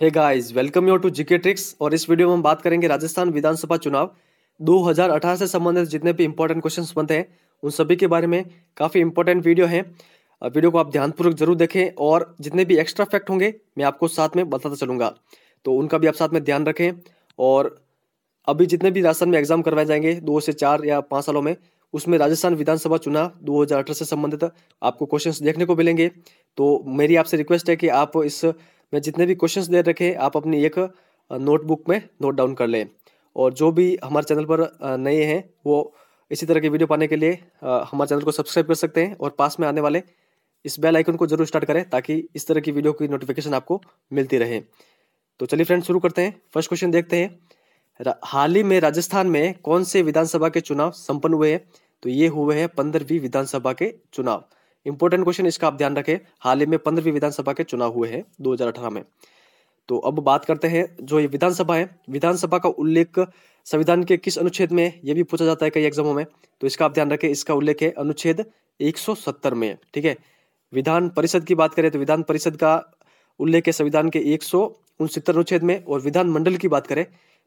Hey guys welcome you to GK tricks और इस video में हम बात करेंगे राजस्थान विधानसभा चुनाव। 2018 से संबंधित जितने भी इंपॉर्टेंट क्वेश्चंस बनते हैं, उन सभी के बारे में काफ़ी इंपॉर्टेंट वीडियो है। वीडियो को आप ध्यानपूर्वक ज़रूर देखें और जितने भी एक्स्ट्रा फैक्ट होंगे, मैं आपको साथ में बताता चलूँगा। तो उनका भी आप साथ में ध्यान रखें और अभी जितने भी राजस्थान में एग्ज़ाम करवाए जाएँगे, दो से चार या पाँच सालों में, उसमें राजस्थान विधानसभा चुनाव 2018 से संबंधित आपको क्वेश्चंस देखने को मिलेंगे। तो मेरी आपसे रिक्वेस्ट है कि आप इस में जितने भी क्वेश्चंस दे रखे आप अपनी एक नोटबुक में नोट डाउन कर लें। और जो भी हमारे चैनल पर नए हैं, वो इसी तरह की वीडियो पाने के लिए हमारे चैनल को सब्सक्राइब कर सकते हैं और पास में आने वाले इस बेल आइकन को ज़रूर स्टार्ट करें ताकि इस तरह की वीडियो की नोटिफिकेशन आपको मिलती रहे। तो चलिए फ्रेंड शुरू करते हैं। फ़र्स्ट क्वेश्चन देखते हैं। हाल ही में राजस्थान में कौन से विधानसभा के चुनाव संपन्न हुए हैं? तो ये हुए हैं पंद्रहवीं विधानसभा के चुनाव। इंपॉर्टेंट क्वेश्चन इसका आप ध्यान रखें। हाल ही में पंद्रहवीं विधानसभा के चुनाव हुए हैं 2018 में। तो अब बात करते हैं जो ये विधानसभा है। विधानसभा का उल्लेख संविधान के किस अनुच्छेद में ये भी पूछा जाता है कई एग्जामों में। तो इसका आप ध्यान रखें, इसका उल्लेख है अनुच्छेद 170 में, ठीक है? विधान परिषद की बात करें तो विधान परिषद का उल्लेख है संविधान के एक अनुच्छेद में और विधान मंडल की बात करें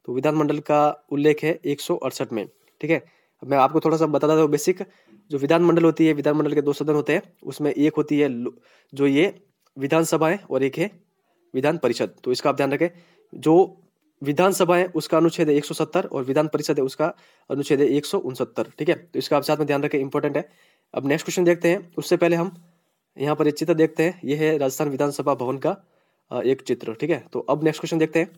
तो विधानमंडल का उल्लेख है एक सौ अड़सठ में, ठीक है? मैं आपको थोड़ा सा बताता हूँ बेसिक जो विधानमंडल होती है विधानमंडल के दो सदन होते हैं। उसमें एक होती है जो ये विधानसभा है और एक है विधान परिषद। तो इसका आप ध्यान रखें, जो विधानसभा है उसका अनुच्छेद है एक और विधान परिषद है उसका अनुच्छेद है एक ठीक है? तो इसका आप साथ में ध्यान रखें इंपॉर्टेंट है। अब नेक्स्ट क्वेश्चन देखते हैं। उससे पहले हम यहाँ पर एक चित्र देखते हैं। ये है राजस्थान विधानसभा भवन का एक चित्र, ठीक है? तो अब नेक्स्ट क्वेश्चन देखते हैं।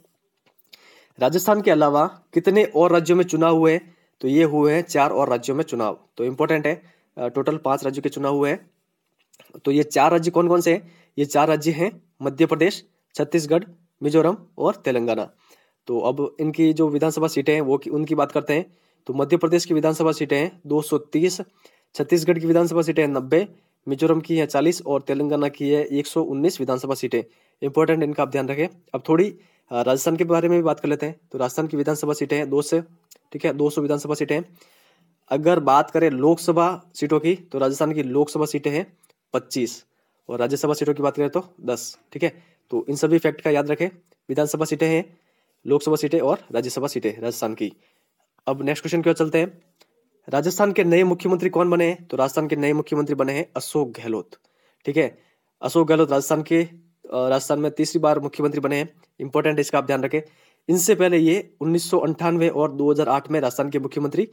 राजस्थान के अलावा कितने और राज्यों में चुनाव हुए तो ये हुए हैं चार और राज्यों में चुनाव। तो इंपॉर्टेंट है टोटल पाँच राज्यों के चुनाव हुए हैं। तो ये चार राज्य कौन कौन से हैं? ये चार राज्य हैं मध्य प्रदेश छत्तीसगढ़ मिजोरम और तेलंगाना। तो अब इनकी जो विधानसभा सीटें हैं वो की, उनकी बात करते हैं। तो मध्य प्रदेश की विधानसभा सीटें हैं दो छत्तीसगढ़ की विधानसभा सीटें हैं नब्बे मिजोरम की है चालीस और तेलंगाना की है एक सौ उन्नीस विधानसभा सीटें। इंपॉर्टेंट इनका आप ध्यान रखें। अब थोड़ी राजस्थान के बारे में भी बात कर लेते हैं। तो राजस्थान की विधानसभा सीटें हैं दो से ठीक है 200 विधानसभा सीटें हैं। अगर बात करें लोकसभा सीटों की तो राजस्थान की लोकसभा सीटें हैं 25 और राज्यसभा सीटों की बात करें तो 10 ठीक है? तो इन सभी फैक्ट का याद रखें, विधानसभा सीटें हैं, लोकसभा सीटें और राज्यसभा सीटें राजस्थान की। अब नेक्स्ट क्वेश्चन क्यों चलते हैं। राजस्थान के नए मुख्यमंत्री कौन बने हैं? तो राजस्थान के नए मुख्यमंत्री बने हैं अशोक गहलोत, ठीक है? अशोक गहलोत राजस्थान के राजस्थान में तीसरी बार मुख्यमंत्री बने हैं। इंपॉर्टेंट इसका आप ध्यान रखें। इनसे पहले ये उन्नीस और 2008 में राजस्थान के मुख्यमंत्री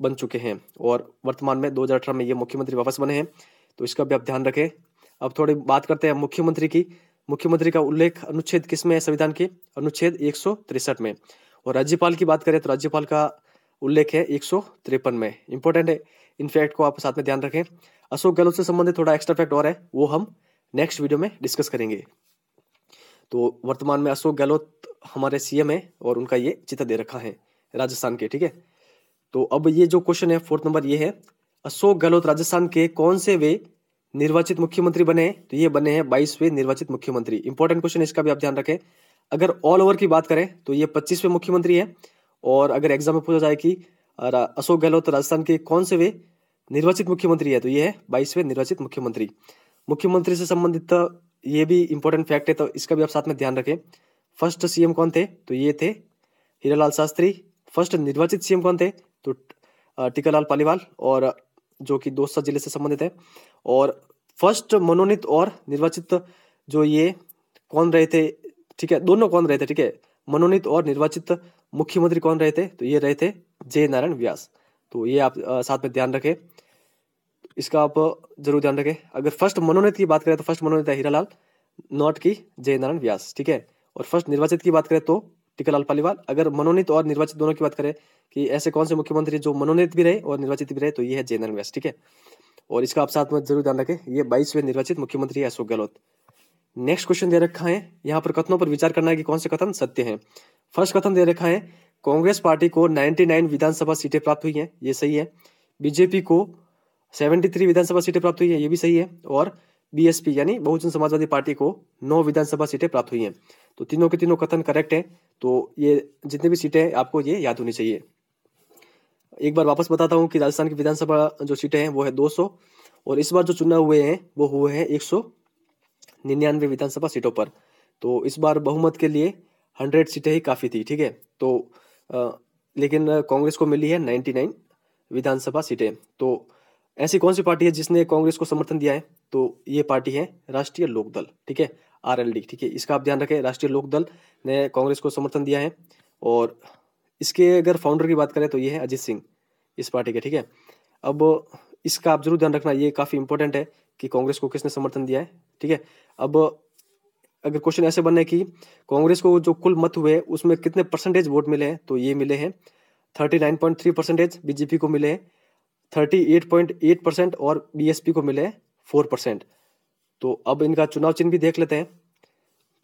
बन चुके हैं और वर्तमान में 2018 में ये मुख्यमंत्री वापस बने हैं। तो इसका भी आप ध्यान रखें। अब थोड़ी बात करते हैं मुख्यमंत्री की। मुख्यमंत्री का उल्लेख अनुच्छेद किसमें है? संविधान के अनुच्छेद एक में। और राज्यपाल की बात करें तो राज्यपाल का उल्लेख है एक सौ तिरपन में। इंपॉर्टेंट है। इन फैक्ट को आप साथ में ध्यान रखें। अशोक गहलोत से संबंधित थोड़ा एक्स्ट्रा फैक्ट और है, वो हम नेक्स्ट वीडियो में डिस्कस करेंगे। तो वर्तमान में अशोक गहलोत हमारे सीएम है और उनका ये चित्र दे रखा है राजस्थान के, ठीक है? तो अब ये जो क्वेश्चन है फोर्थ नंबर ये है, अशोक गहलोत राजस्थान के कौन से वे निर्वाचित मुख्यमंत्री बने तो ये बने हैं बाईसवें निर्वाचित मुख्यमंत्री। इंपॉर्टेंट क्वेश्चन इसका भी आप ध्यान रखें। अगर ऑल ओवर की बात करें तो ये पच्चीसवें मुख्यमंत्री है और अगर एग्ज़ाम में पूछा जाए कि अशोक गहलोत राजस्थान के कौन से वे निर्वाचित मुख्यमंत्री है? तो ये है बाईसवें निर्वाचित मुख्यमंत्री। मुख्यमंत्री से संबंधित ये भी इंपॉर्टेंट फैक्ट है तो इसका भी आप साथ में ध्यान रखें। फ़र्स्ट सीएम कौन थे? तो ये थे हीरालाल शास्त्री, फ़र्स्ट निर्वाचित सीएम कौन थे? तो टीकालाल पालीवाल और, जो कि दोसा ज़िले से संबंधित है। और फ़र्स्ट मनोनीत और निर्वाचित जो ये कौन रहे थे? ठीक है, दोनों कौन रहे थे? ठीक है, मनोनीत और निर्वाचित मुख्यमंत्री कौन रहे थे? तो ये रहे थे जय नारायण व्यास। तो ये आप साथ में ध्यान रखें। इसका आप ज़रूर ध्यान रखें। अगर फ़र्स्ट मनोनीत की बात करें तो फ़र्स्ट मनोनीत है हीरालाल, नॉट की जय नारायण व्यास। ठीक है और फ़र्स्ट निर्वाचित की बात करें तो टीकालाल पालीवाल। अगर मनोनीत और निर्वाचित दोनों की बात करें कि ऐसे कौन से मुख्यमंत्री जो मनोनीत भी रहे और निर्वाचित भी रहे तो ये है जयनल व्यास ठीक है? और इसका आप साथ में ज़रूर ध्यान रखें, ये बाईसवें निर्वाचित मुख्यमंत्री अशोक गहलोत। नेक्स्ट क्वेश्चन दे रखा है, यहाँ पर कथनों पर विचार करना है कि कौन से कथन सत्य है। फ़र्स्ट कथन दे रखा है, कांग्रेस पार्टी को 99 विधानसभा सीटें प्राप्त हुई हैं, ये सही है। बीजेपी को 73 विधानसभा सीटें प्राप्त हुई हैं, ये भी सही है। और बीएसपी, यानी बहुजन समाजवादी पार्टी को नौ विधानसभा सीटें प्राप्त हुई हैं। तो तीनों के तीनों कथन करेक्ट है तो ये जितने भी सीटें हैं आपको ये याद होनी चाहिए। एक बार वापस बताता हूँ कि राजस्थान की विधानसभा जो सीटें हैं वो है 200 और इस बार जो चुनाव हुए हैं वो हुए हैं एक निन्यानवे विधानसभा सीटों पर। तो इस बार बहुमत के लिए हंड्रेड सीटें ही काफ़ी थी ठीक है? तो आ, लेकिन कांग्रेस को मिली है नाइन्टी नाइन विधानसभा सीटें। तो ऐसी कौन सी पार्टी है जिसने कांग्रेस को समर्थन दिया है? तो ये पार्टी है राष्ट्रीय लोकदल, ठीक है? आरएलडी, ठीक है? इसका आप ध्यान रखें, राष्ट्रीय लोकदल ने कांग्रेस को समर्थन दिया है। और इसके अगर फाउंडर की बात करें तो ये है अजीत सिंह, इस पार्टी के, ठीक है? अब इसका आप ज़रूर ध्यान रखना, ये काफ़ी इंपॉर्टेंट है कि कांग्रेस को किसने समर्थन दिया है, ठीक है? अब अगर क्वेश्चन ऐसे बनने कि, कांग्रेस को जो कुल मत हुए, उसमें कितने परसेंटेज वोट मिले हैं? तो ये मिले हैं thirty nine point three percentage BJP को मिले हैं। Thirty eight point eight percent और बीएसपी को मिले हैं फोर परसेंट। तो अब इनका चुनाव चिन्ह भी देख लेते हैं।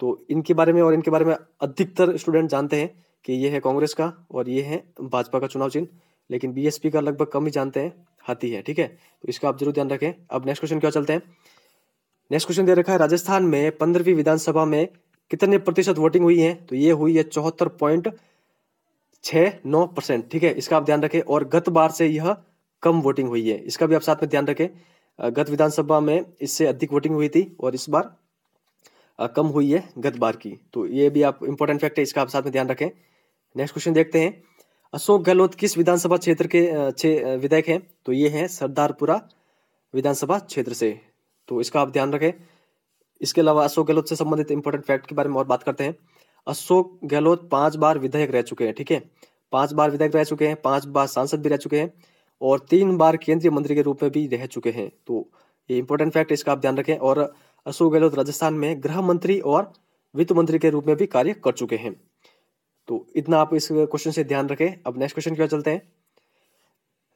तो इनके बारे में और इनके बारे में अधिकतर स्टूडेंट जानते हैं कि ये है कांग्रेस का और ये है भाजपा का चुनाव चिन्ह। लेकिन बीएसपी का लगभग कम ही जानते हैं, हाथी है, ठीक है? तो इसका आप ज़रूर ध्यान रखें। अब नेक्स्ट क्वेश्चन क्या चलते हैं? नेक्स्ट क्वेश्चन दे रखा है, राजस्थान में पंद्रहवीं विधानसभा में कितने प्रतिशत वोटिंग हुई है? तो ये हुई है चौहत्तर पॉइंट छ नौ परसेंट, ठीक है? इसका आप ध्यान रखें और गत बार से यह कम वोटिंग हुई है। इसका भी आप साथ में ध्यान रखें। गत विधानसभा में इससे अधिक वोटिंग हुई थी और इस बार कम हुई है गत बार की। तो ये भी आप इंपॉर्टेंट फैक्ट है, इसका आप साथ में ध्यान रखें। नेक्स्ट क्वेश्चन देखते हैं। अशोक गहलोत किस विधानसभा क्षेत्र के विधायक हैं? तो ये हैं सरदारपुरा विधानसभा क्षेत्र से। तो इसका आप ध्यान रखें। इसके अलावा अशोक गहलोत से संबंधित इंपॉर्टेंट फैक्ट के बारे में और बात करते हैं। अशोक गहलोत पाँच बार विधायक रह चुके हैं, ठीक है? पाँच बार विधायक रह चुके हैं, पाँच बार सांसद भी रह चुके हैं। और तीन बार केंद्रीय मंत्री के रूप में भी रह चुके हैं। तो ये इंपॉर्टेंट फैक्ट इसका आप ध्यान रखें। और अशोक गहलोत राजस्थान में गृह मंत्री और वित्त मंत्री के रूप में भी कार्य कर चुके हैं। तो इतना आप इस क्वेश्चन से ध्यान रखें। अब नेक्स्ट क्वेश्चन क्या चलते हैं।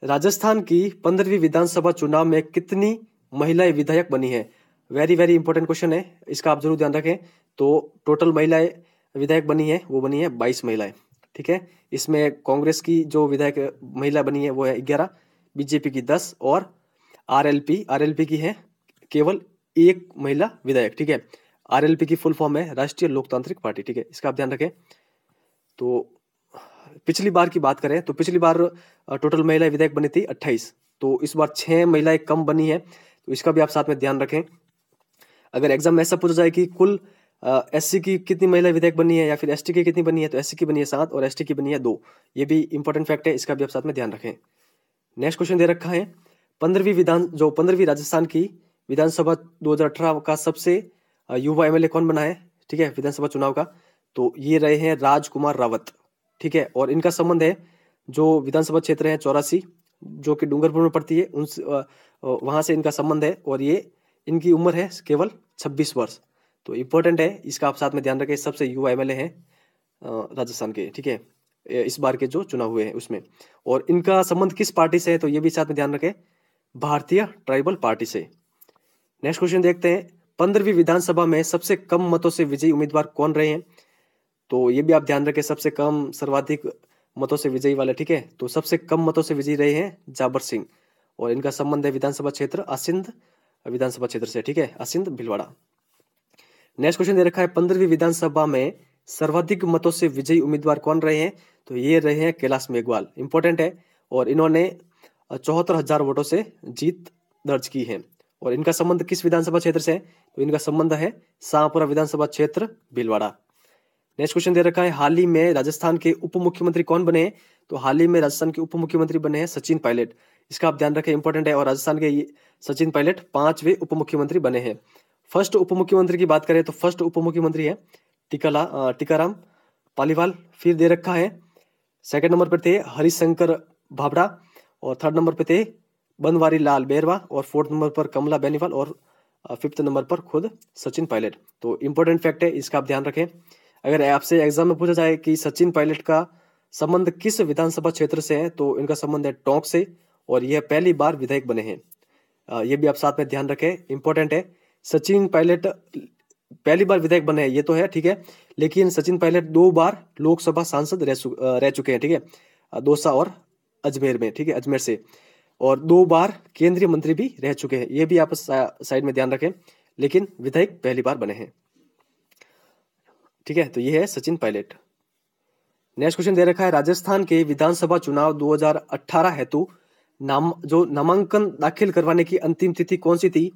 राजस्थान की पंद्रहवीं विधानसभा चुनाव में कितनी महिलाएँ विधायक बनी है? वेरी वेरी इंपॉर्टेंट क्वेश्चन है। इसका आप ज़रूर ध्यान रखें। तो टोटल महिलाएँ विधायक बनी है, वो बनी है बाईस महिलाएँ। ठीक है? इसमें कांग्रेस की जो विधायक महिला बनी है, वो है ग्यारह, बीजेपी की दस और आरएलपी आरएलपी की है केवल एक महिला विधायक, ठीक है? आरएलपी की फुल फॉर्म है राष्ट्रीय लोकतांत्रिक पार्टी, ठीक है? इसका आप ध्यान रखें। तो पिछली बार की बात करें तो पिछली बार टोटल महिला विधायक बनी थी अट्ठाईस तो इस बार छह महिलाएँ कम बनी है तो इसका भी आप साथ में ध्यान रखें। अगर एग्ज़ाम में ऐसा पूछा जाए कि कुल एस सी की कितनी महिला विधायक बनी है या फिर एसटी की कितनी बनी है तो एससी की बनी है सात और एसटी की बनी है दो। ये भी इंपॉर्टेंट फैक्ट है, इसका भी आप साथ में ध्यान रखें। नेक्स्ट क्वेश्चन दे रखा है, पंद्रहवीं विधान, जो पंद्रहवीं राजस्थान की विधानसभा दो हज़ार अठारह का सबसे युवा एमएलए कौन बना है? ठीक है, विधानसभा चुनाव का। तो ये रहे हैं राजकुमार रावत, ठीक है, और इनका संबंध है, जो विधानसभा क्षेत्र है चौरासी, जो कि डूंगरपुर में पड़ती है उन वहाँ से इनका संबंध है, और ये, इनकी उम्र है केवल 26 वर्ष। तो इम्पोर्टेंट है, इसका आप साथ में ध्यान रखें, सबसे युवा एमएलए हैं राजस्थान के, ठीक है? इस बार के जो चुनाव हुए हैं उसमें। और इनका संबंध किस पार्टी से है तो ये भी साथ में ध्यान रखें, भारतीय ट्राइबल पार्टी से। नेक्स्ट क्वेश्चन देखते हैं। पंद्रहवीं विधानसभा में सबसे कम मतों से विजयी उम्मीदवार कौन रहे हैं? तो ये भी आप ध्यान रखें, सबसे कम सर्वाधिक मतों से विजयी वाले, ठीक है? तो सबसे कम मतों से विजयी रहे हैं जाबर सिंह। और इनका संबंध है विधानसभा क्षेत्र असिंध विधानसभा क्षेत्र से, ठीक है? असिंध, भिलवाड़ा। नेक्स्ट क्वेश्चन दे रखा है, पंद्रहवीं विधानसभा में सर्वाधिक मतों से विजयी उम्मीदवार कौन रहे हैं? तो ये रहे हैं कैलाश मेघवाल। इंपॉर्टेंट है और इन्होंने चौहत्तर हज़ार वोटों से जीत दर्ज की है। और इनका संबंध किस विधानसभा क्षेत्र से है? तो इनका संबंध है शाहपुरा विधानसभा क्षेत्र, भीलवाड़ा। नेक्स्ट क्वेश्चन दे रखा है, हाल ही में राजस्थान के उप मुख्यमंत्री कौन बने हैं? तो हाल ही में राजस्थान के उप मुख्यमंत्री बने हैं सचिन पायलट। इसका आप ध्यान रखें इंपॉर्टेंट है और राजस्थान के सचिन पायलट पांचवे उप मुख्यमंत्री बने हैं। फ़र्स्ट उप मुख्यमंत्री की बात करें तो फ़र्स्ट उप मुख्यमंत्री है टिकाला टिकाराम पालीवाल, फिर दे रखा है। सेकंड नंबर पर थे हरिशंकर भाबड़ा और थर्ड नंबर पे थे बनवारी लाल बेरवा और फोर्थ नंबर पर कमला बेनीवाल और फिफ्थ नंबर पर खुद सचिन पायलट। तो इंपॉर्टेंट फैक्ट है, इसका आप ध्यान रखें। अगर आपसे एग्ज़ाम में पूछा जाए कि सचिन पायलट का संबंध किस विधानसभा क्षेत्र से है तो इनका संबंध है टोंक से और यह पहली बार विधायक बने हैं। ये भी आप साथ में ध्यान रखें, इंपॉर्टेंट है। सचिन पायलट पहली बार विधायक बने हैं ये तो है ठीक है। लेकिन सचिन पायलट दो बार लोकसभा सांसद रह, रह चुके हैं ठीक है। दोसा और अजमेर में ठीक है अजमेर से। और दो बार केंद्रीय मंत्री भी रह चुके हैं ये भी आप साइड में ध्यान रखें। लेकिन विधायक पहली बार बने हैं ठीक है। तो ये है सचिन पायलट। नेक्स्ट क्वेश्चन दे रखा है राजस्थान के विधानसभा चुनाव 2018 हेतु नाम जो नामांकन दाखिल करवाने की अंतिम तिथि कौन सी थी?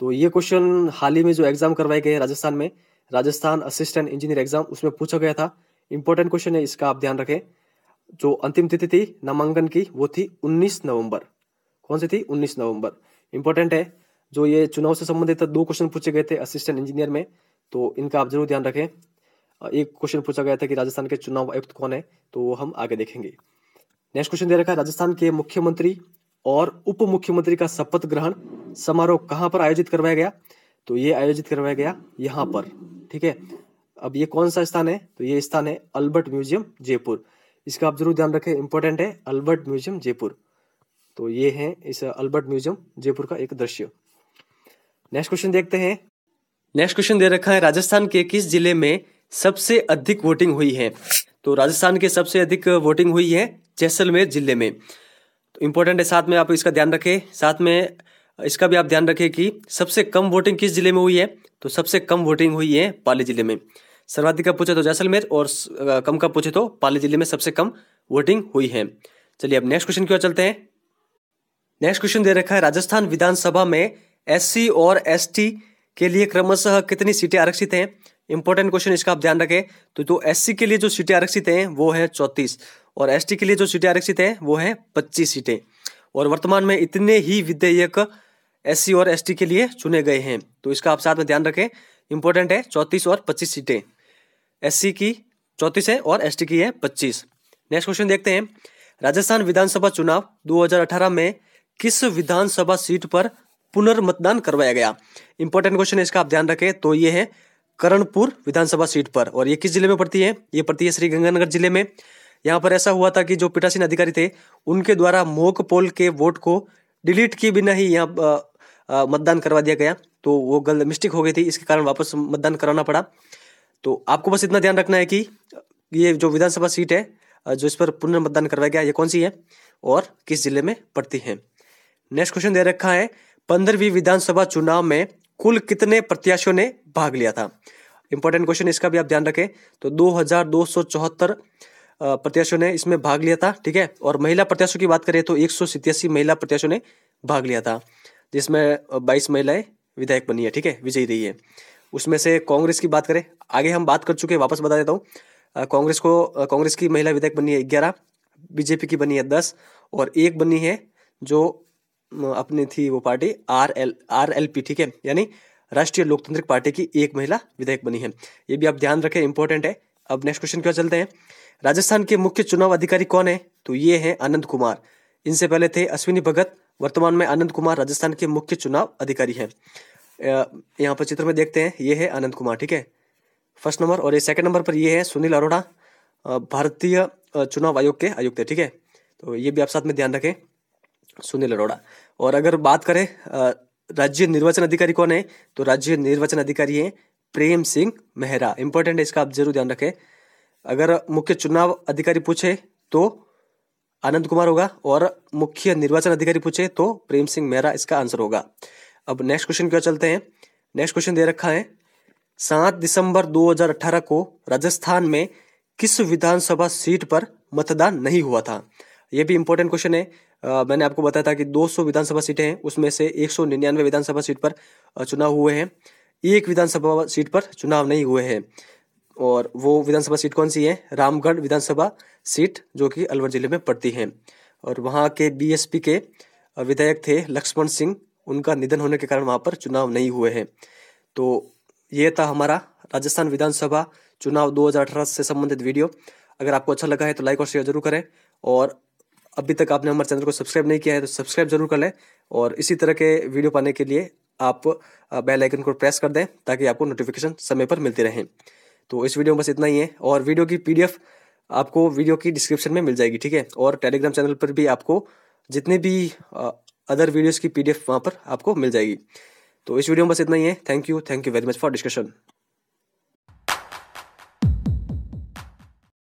तो ये क्वेश्चन हाल ही में जो एग्ज़ाम करवाए गए राजस्थान में, राजस्थान असिस्टेंट इंजीनियर एग्ज़ाम उसमें पूछा गया था। इंपॉर्टेंट क्वेश्चन है, इसका आप ध्यान रखें। जो अंतिम तिथि थी, नामांकन की, वो थी 19 नवंबर। कौन सी थी? 19 नवंबर। इंपॉर्टेंट है, जो ये चुनाव से संबंधित दो क्वेश्चन पूछे गए थे असिस्टेंट इंजीनियर में तो इनका आप ज़रूर ध्यान रखें। एक क्वेश्चन पूछा गया था कि राजस्थान के चुनाव आयुक्त कौन है तो वो हम आगे देखेंगे। नेक्स्ट क्वेश्चन दे रखा है, राजस्थान के मुख्यमंत्री और उप मुख्यमंत्री का शपथ ग्रहण समारोह कहाँ पर आयोजित करवाया गया? तो ये आयोजित करवाया गया यहाँ पर, ठीक है? अब ये कौन सा स्थान है? तो ये स्थान है अल्बर्ट म्यूज़ियम, जयपुर। इसका आप ज़रूर ध्यान रखें इंपॉर्टेंट है, अल्बर्ट म्यूज़ियम, जयपुर। तो ये है इस अल्बर्ट म्यूज़ियम, जयपुर का एक दृश्य। नेक्स्ट क्वेश्चन देखते हैं। नेक्स्ट क्वेश्चन दे रखा है, राजस्थान के किस ज़िले में सबसे अधिक वोटिंग हुई है? तो राजस्थान के सबसे अधिक वोटिंग हुई है जैसलमेर ज़िले में। इंपॉर्टेंट है, साथ में आप इसका ध्यान रखें। साथ में इसका भी आप ध्यान रखें कि सबसे कम वोटिंग किस ज़िले में हुई है? तो सबसे कम वोटिंग हुई है पाली ज़िले में। सर्वाधिक का पूछे तो जैसलमेर और कम का पूछे तो पाली ज़िले में सबसे कम वोटिंग हुई है। चलिए अब नेक्स्ट क्वेश्चन की ओर चलते हैं। नेक्स्ट क्वेश्चन दे रखा है, राजस्थान विधानसभा में एससी और एसटी के लिए क्रमशः कितनी सीटें आरक्षित हैं? इंपॉर्टेंट क्वेश्चन इसका आप ध्यान रखें। तो तो एससी के लिए जो सीटें आरक्षित हैं, वो है चौतीस। और एसटी के लिए जो सीटें आरक्षित हैं, वो है पच्चीस सीटें। और वर्तमान में इतने ही विधेयक एससी और एसटी के लिए चुने गए हैं। तो इसका आप साथ में ध्यान रखें। इंपॉर्टेंट है, चौतीस और पच्चीस सीटें। एससी की चौतीस है और एसटी की है पच्चीस। नेक्स्ट क्वेश्चन देखते हैं। राजस्थान विधानसभा चुनाव 2018 में किस विधानसभा सीट पर पुनर्मतदान करवाया गया? इंपॉर्टेंट क्वेश्चन इसका आप ध्यान रखें। तो ये है करणपुर विधानसभा सीट पर। और ये किस ज़िले में पड़ती है? ये पड़ती है श्री गंगानगर ज़िले में। यहाँ पर ऐसा हुआ था कि जो पीठासीन अधिकारी थे, उनके द्वारा मोक पोल के वोट को डिलीट किए बिना ही यहाँ मतदान करवा दिया गया। तो वो गलत मिस्टेक हो गई थी, इसके कारण वापस मतदान कराना पड़ा। तो आपको बस इतना ध्यान रखना है कि ये जो विधानसभा सीट है जो इस पर पुनर्मतदान करवाया गया, ये कौन सी है और किस ज़िले में पड़ती है? नेक्स्ट क्वेश्चन दे रखा है, पंद्रहवीं विधानसभा चुनाव में कुल कितने प्रत्याशियों ने भाग लिया था? इंपॉर्टेंट क्वेश्चन इसका भी आप ध्यान रखें। तो दो हज़ार दो सौ चौहत्तर प्रत्याशियों ने इसमें भाग लिया था, ठीक है? और महिला प्रत्याशियों की बात करें तो एक सौ महिला प्रत्याशियों ने भाग लिया था, जिसमें बाईस महिलाएँ विधायक बनी है, ठीक है? विजयी रही है। उसमें से कांग्रेस की बात करें, आगे हम बात कर चुके हैं, वापस बता देता हूँ। कांग्रेस को कांग्रेस की महिला विधायक बनी है ग्यारह, बीजेपी की बनी है दस और एक बनी है जो अपनी थी वो party, R L R L P, ठीक है? यानी राष्ट्रीय लोकतांत्रिक पार्टी की एक महिला विधायक बनी है। ये भी आप ध्यान रखें इंपॉर्टेंट है। अब नेक्स्ट क्वेश्चन क्यों चलते हैं। राजस्थान के मुख्य चुनाव अधिकारी कौन है? तो ये है आनंद कुमार। इनसे पहले थे अश्विनी भगत। वर्तमान में आनंद कुमार राजस्थान के मुख्य चुनाव अधिकारी है। यहाँ पर चित्र में देखते हैं। ये है आनंद कुमार, ठीक है? फ़र्स्ट नंबर और ये सेकंड नंबर पर ये है सुनील अरोड़ा। भारतीय चुनाव आयोग के आयुक्त है ठीक है? तो ये भी आप साथ में ध्यान रखें। सुनील अरोड़ा। और अगर बात करें राज्य निर्वाचन अधिकारी कौन है तो राज्य निर्वाचन अधिकारी है प्रेम सिंह मेहरा। इंपॉर्टेंट है, इसका आप ज़रूर ध्यान रखें। अगर मुख्य चुनाव अधिकारी पूछे तो आनंद कुमार होगा। और मुख्य निर्वाचन अधिकारी पूछे तो प्रेम सिंह मेहरा, इसका आंसर होगा। अब नेक्स्ट क्वेश्चन क्या चलते हैं। नेक्स्ट क्वेश्चन दे रखा है, सात दिसंबर 2018 को राजस्थान में किस विधानसभा सीट पर मतदान नहीं हुआ था? यह भी इंपॉर्टेंट क्वेश्चन है। आ, मैंने आपको बताया था कि 200 विधानसभा सीटें हैं उसमें से एक सौ निन्यानवे विधानसभा सीट पर चुनाव हुए हैं। एक विधानसभा सीट पर चुनाव नहीं हुए हैं। और वो विधानसभा सीट कौन सी है? रामगढ़ विधानसभा सीट जो कि अलवर ज़िले में पड़ती है। और वहाँ के बीएसपी के विधायक थे लक्ष्मण सिंह। उनका निधन होने के कारण वहाँ पर चुनाव नहीं हुए हैं। तो ये था हमारा राजस्थान विधानसभा चुनाव 2018 से संबंधित वीडियो। अगर आपको अच्छा लगा है तो लाइक और शेयर ज़रूर करें। और अभी तक आपने हमारे चैनल को सब्सक्राइब नहीं किया है तो सब्सक्राइब ज़रूर कर लें और इसी तरह के वीडियो पाने के लिए आप बेल आइकन को प्रेस कर दें ताकि आपको नोटिफिकेशन समय पर मिलती रहें। तो इस वीडियो में बस इतना ही है और वीडियो की पीडीएफ आपको वीडियो की डिस्क्रिप्शन में मिल जाएगी, ठीक है? और टेलीग्राम चैनल पर भी आपको जितने भी अदर वीडियोज़ की पीडीएफ वहाँ पर आपको मिल जाएगी। तो इस वीडियो में बस इतना ही है। Thank you thank you very much for discussion